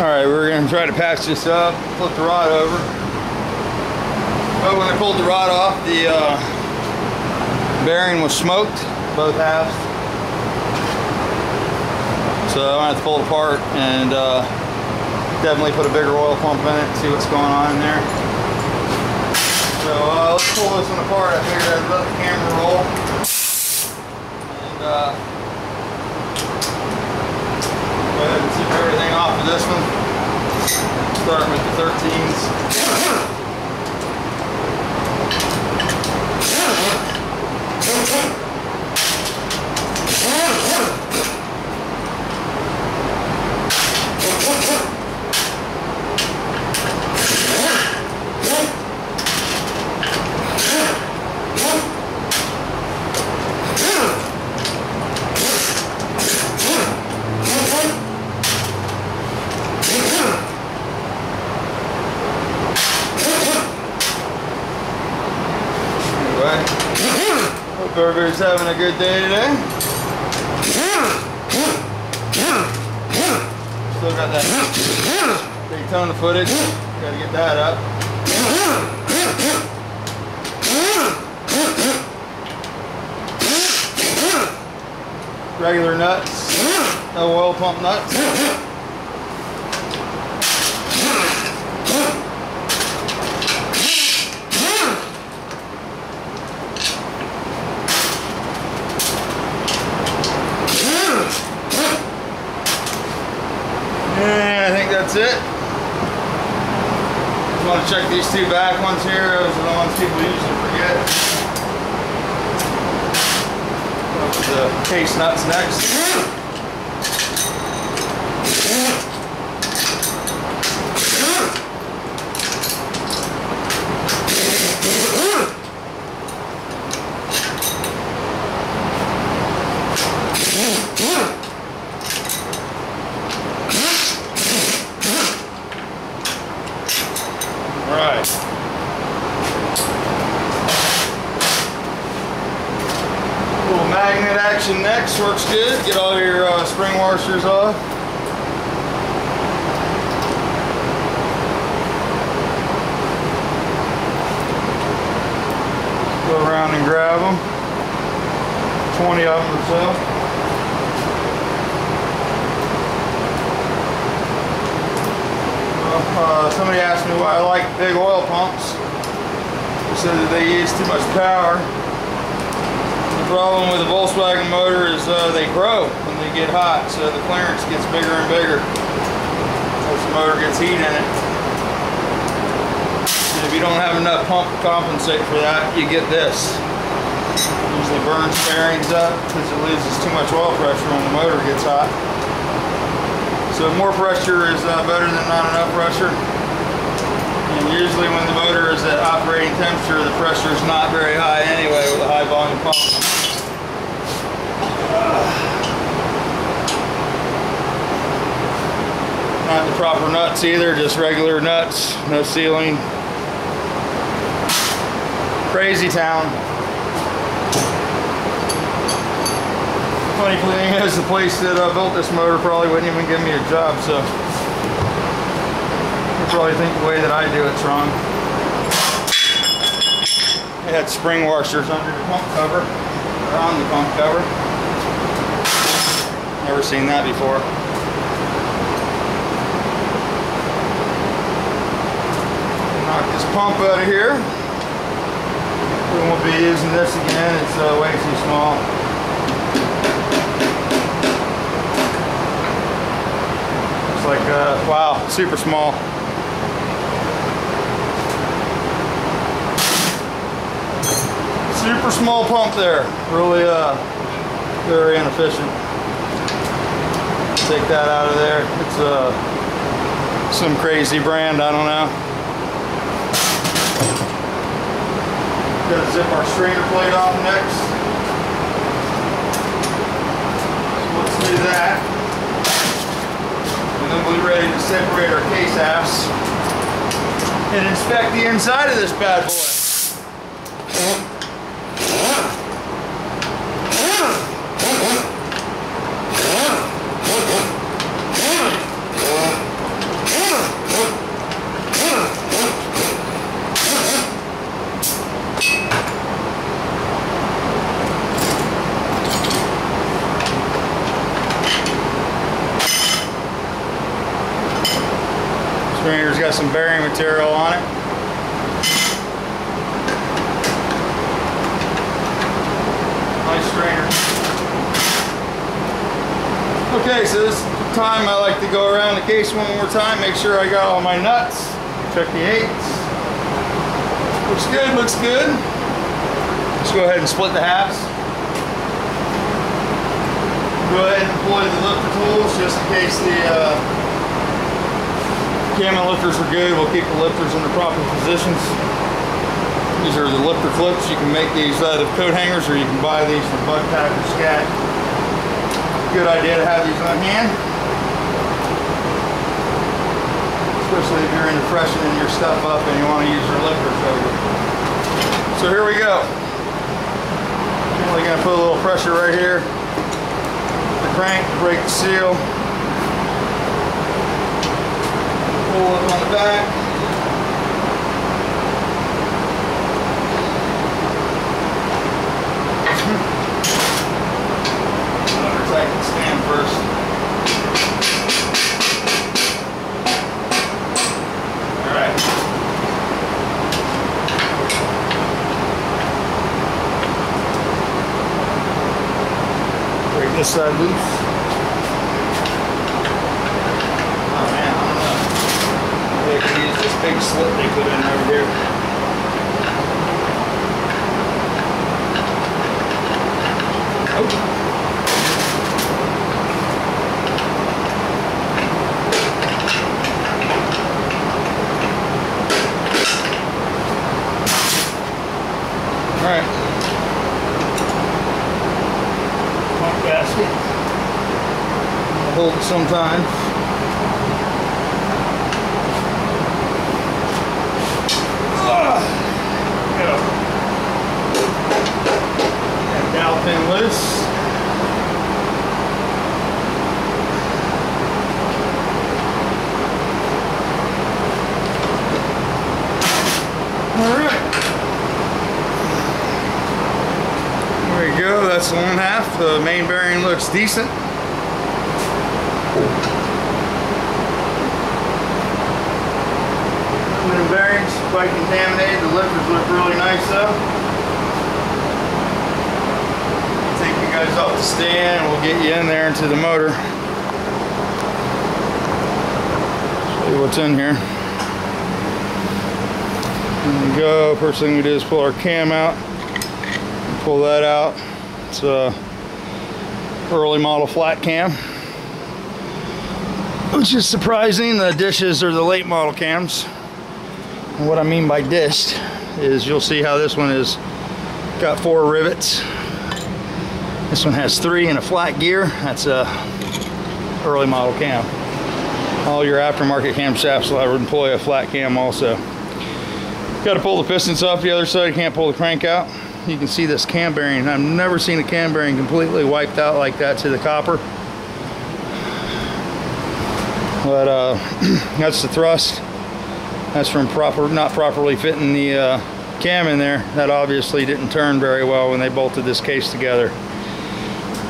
All right, we're gonna try to patch this up, flip the rod over. But when I pulled the rod off, the uh, bearing was smoked, both halves. So I'm gonna have to pull it apart and uh, definitely put a bigger oil pump in it, see what's going on in there. So uh, let's pull this one apart. I figured I'd let the camera roll. And uh, go ahead and zip everything off of this one. Starting with the 13s. Anyway, hope everybody's having a good day today. Still got that Daytona footage. Gotta get that up. Regular nuts. No oil pump nuts. And I think that's it. Just want to check these two back ones here. Those are the ones people usually forget. The case nuts next. Right. Little magnet action next works good. Get all your uh, spring washers off. Go around and grab them. 20 of them or. Uh, somebody asked me why I like big oil pumps. They said that they use too much power. The problem with the Volkswagen motor is uh, they grow when they get hot, so the clearance gets bigger and bigger as the motor gets heat in it. And if you don't have enough pump to compensate for that, you get this. Usually burns bearings up because it loses too much oil pressure when the motor gets hot. So more pressure is uh, better than not enough pressure. And usually when the motor is at operating temperature, the pressure is not very high anyway with a high volume pump. Not the proper nuts either, just regular nuts, no sealing. Crazy town. Funny thing is, the place that uh, built this motor probably wouldn't even give me a job, so you probably think the way that I do it's wrong. They had spring washers under the pump cover, or on the pump cover. Never seen that before. Knock this pump out of here. We won't be using this again, it's uh, way too small. It's like, uh, wow, super small. Super small pump there. Really, uh, very inefficient. Take that out of there. It's uh, some crazy brand, I don't know. Gonna zip our strainer plate off next. So let's do that. And then we'll be ready to separate our case halves and inspect the inside of this bad boy. Strainer's got some bearing material on it. Nice strainer. Okay, so this time I like to go around the case one more time, make sure I got all my nuts. Check the eights. Looks good, looks good. Let's go ahead and split the halves. Go ahead and employ the lifter tools just in case the uh, cam lifters are good. We'll keep the lifters in the proper positions. These are the lifter clips. You can make these uh, out of coat hangers or you can buy these from Bug Pack or Scat. Good idea to have these on hand. Especially if you're into freshening your stuff up and you want to use your lifter. So here we go. Only gonna put a little pressure right here. The crank, break the seal. On the back. Tighten stand first. All right. Break this side loose. Oh man, I don't know. They could use this big slit they put in over here. Oh. All right. Pump gasket. I'll dowel pin loose. All right. There we go, that's one half. The main bearing looks decent. Aluminum bearings, quite contaminated. The lifters look really nice though. Take you guys off the stand, we'll get you in there into the motor. Show you what's in here. There we go. First thing we do is pull our cam out pull that out. It's a early model flat cam. Which is surprising. The dishes are the late model cams. And what I mean by dished is you'll see how this one is got four rivets. This one has three and a flat gear. That's a early model cam. All your aftermarket camshafts will employ a flat cam also. Got to pull the pistons off the other side. You can't pull the crank out you can see this cam bearing. I've never seen a cam bearing completely wiped out like that to the copper. But uh, that's the thrust. That's from proper, not properly fitting the uh, cam in there. That obviously didn't turn very well when they bolted this case together.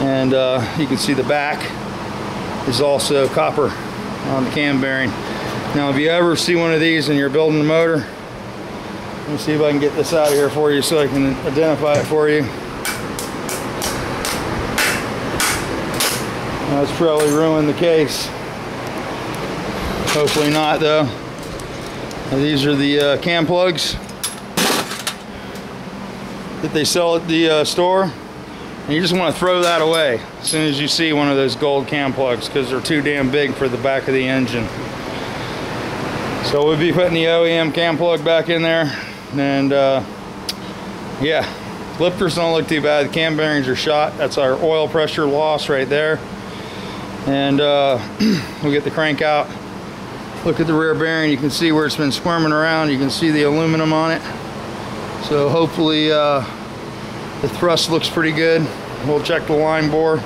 And uh, you can see the back is also copper on the cam bearing. Now if you ever see one of these and you're building a motor, let me see if I can get this out of here for you so I can identify it for you. That's probably ruined the case. Hopefully not though. These are the uh, cam plugs that they sell at the uh, store. And you just want to throw that away as soon as you see one of those gold cam plugs because they're too damn big for the back of the engine. So we'll be putting the OEM cam plug back in there and uh, yeah lifters don't look too bad the cam bearings are shot that's our oil pressure loss right there and uh, we'll get the crank out look at the rear bearing. You can see where it's been squirming around. You can see the aluminum on it. So hopefully uh, the thrust looks pretty good. We'll check the line bore.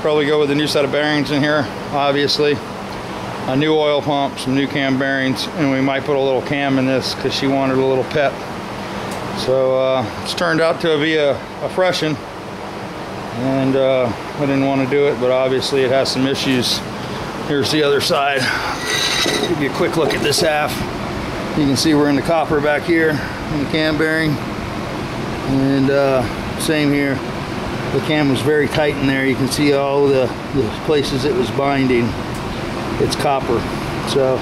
Probably go with a new set of bearings in here obviously. A new oil pump, some new cam bearings, and we might put a little cam in this because she wanted a little pep. So uh, it's turned out to be a, a freshen, and uh, I didn't want to do it, but obviously it has some issues Here's the other side. Give you a quick look at this half. You can see we're in the copper back here in the cam bearing. And uh, same here. The cam was very tight in there. You can see all the, the places it was binding. It's copper. So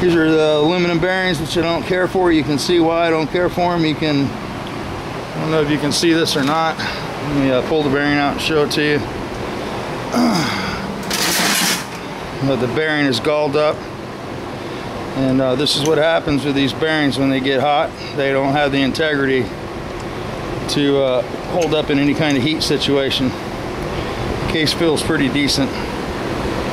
these are the aluminum bearings, which I don't care for. You can see why I don't care for them. You can, I don't know if you can see this or not. Let me uh, pull the bearing out and show it to you. The bearing is galled up. And uh, this is what happens with these bearings when they get hot. They don't have the integrity to uh, hold up in any kind of heat situation. The case feels pretty decent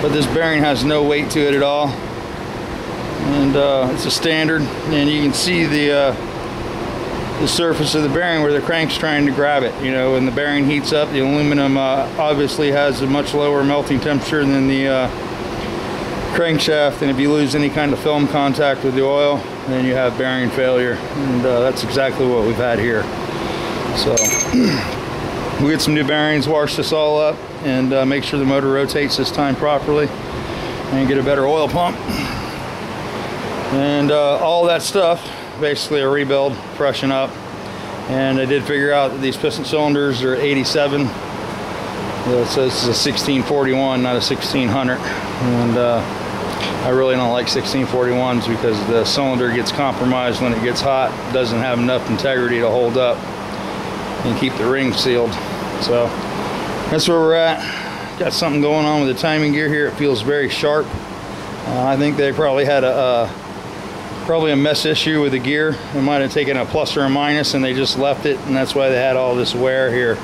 but this bearing has no weight to it at all. And uh, it's a standard and you can see the uh, the surface of the bearing where the crank's trying to grab it you know when the bearing heats up the aluminum uh, obviously has a much lower melting temperature than the uh, crankshaft and if you lose any kind of film contact with the oil then you have bearing failure and uh, that's exactly what we've had here. So we get some new bearings wash this all up and uh, make sure the motor rotates this time properly and get a better oil pump. And uh, all that stuff basically a rebuild freshen up. And I did figure out that these piston cylinders are 87 so this is a 1641 not a 1600 and uh, I really don't like 1641s because the cylinder gets compromised when it gets hot, doesn't have enough integrity to hold up and keep the ring sealed. So that's where we're at. Got something going on with the timing gear here. It feels very sharp. Uh, I think they probably had a, a probably a mess issue with the gear. They might have taken a plus or a minus and they just left it and that's why they had all this wear here.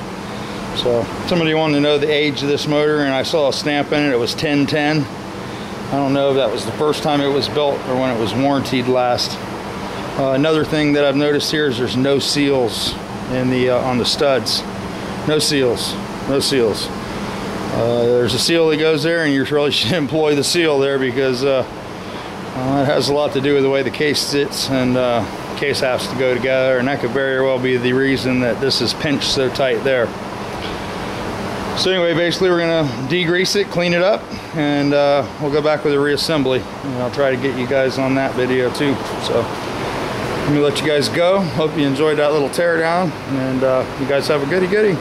So somebody wanted to know the age of this motor and I saw a stamp in it. It was 1010. I don't know if that was the first time it was built or when it was warranted last. Uh, another thing that I've noticed here is there's no seals in the uh, on the studs. No seals. No seals. Uh, there's a seal that goes there and you really should employ the seal there because uh, uh, it has a lot to do with the way the case sits and uh, case has to go together and that could very well be the reason that this is pinched so tight there. So anyway, basically we're gonna degrease it, clean it up, and uh, we'll go back with a reassembly. And I'll try to get you guys on that video too. So let me let you guys go. Hope you enjoyed that little teardown, and uh, you guys have a goody goody.